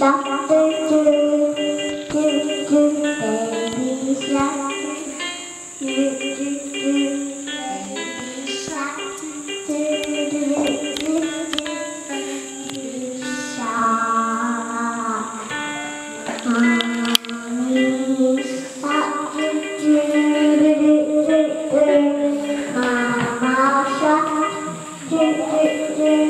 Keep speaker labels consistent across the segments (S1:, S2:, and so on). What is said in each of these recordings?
S1: shark do do do do baby shark do do do baby shark do do do do baby shark mommy shark do do do do do mama shark do do do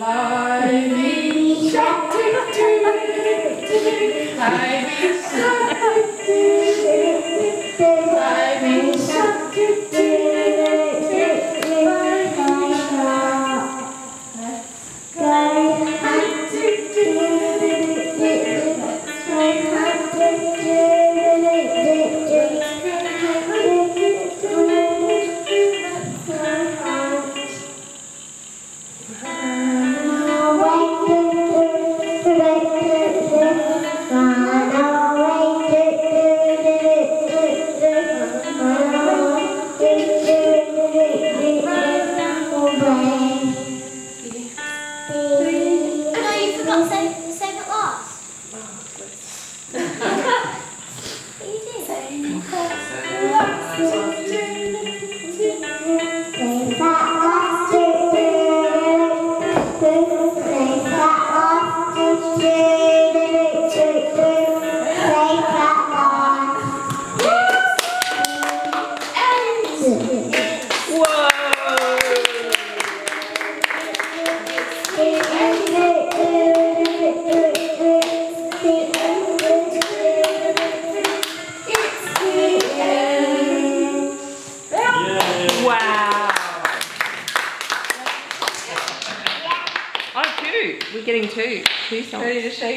S2: Fly me, shot, to tick, tick, I've the second, the second
S3: last. Oh, Cute. We're getting two. Two songs.
S4: Ready to shake?